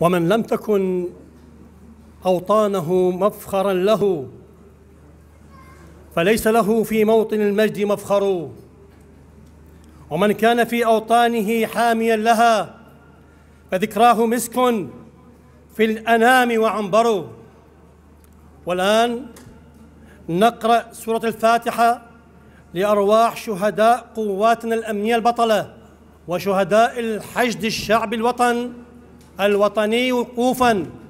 ومن لم تكن أوطانه مفخرا له فليس له في موطن المجد مفخر. ومن كان في أوطانه حاميا لها فذكراه مسك في الأنام وعنبر. والآن نقرأ سورة الفاتحة لأرواح شهداء قواتنا الأمنية البطلة وشهداء الحشد الشعب الوطن. الوطني وقوفا.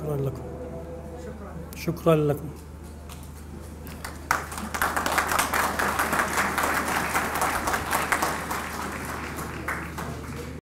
شكرا لكم. شكرا لكم.